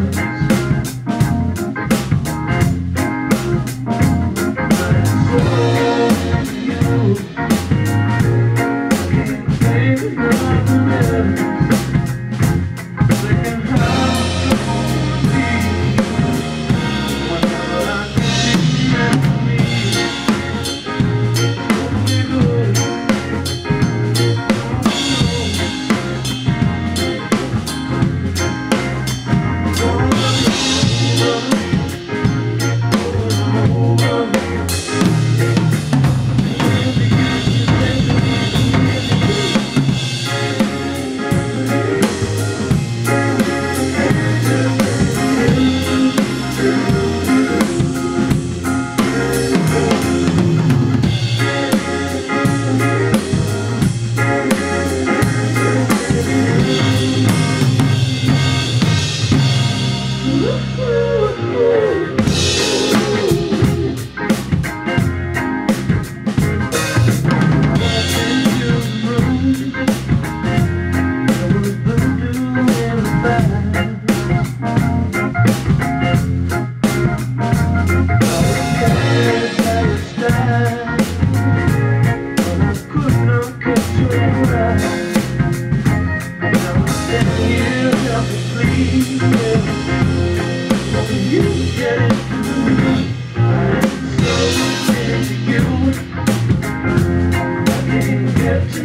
nothing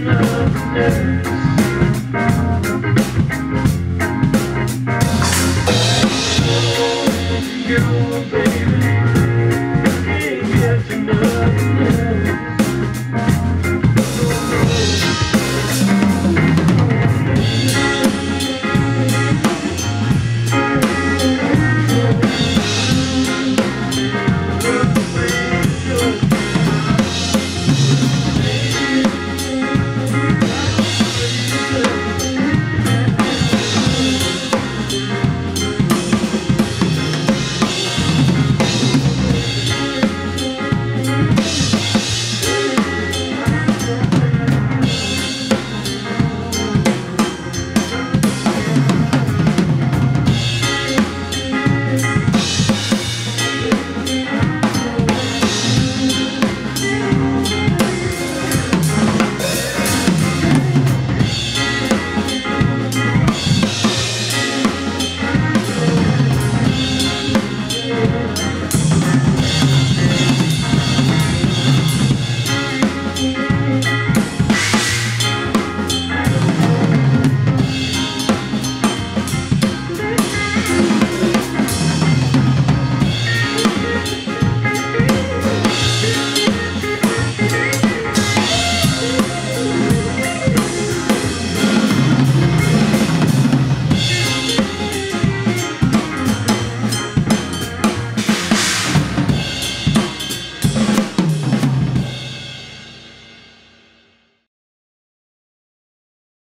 You, baby